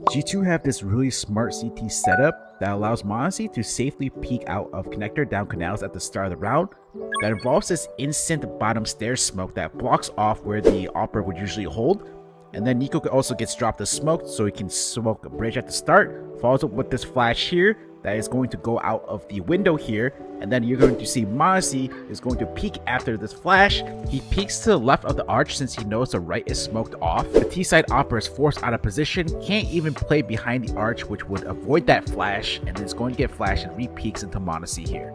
G2 have this really smart CT setup that allows m0NESY to safely peek out of connector down canals at the start of the round that involves this instant bottom stairs smoke that blocks off where the AWPer would usually hold and then NiKo also gets dropped the smoke so he can smoke a bridge at the start follows up with this flash here that is going to go out of the window here and then you're going to see m0NESY is going to peek after this flash. He peeks to the left of the arch since he knows the right is smoked off. The T-side AWPer is forced out of position, can't even play behind the arch which would avoid that flash and is going to get flashed and re-peeks into m0NESY here.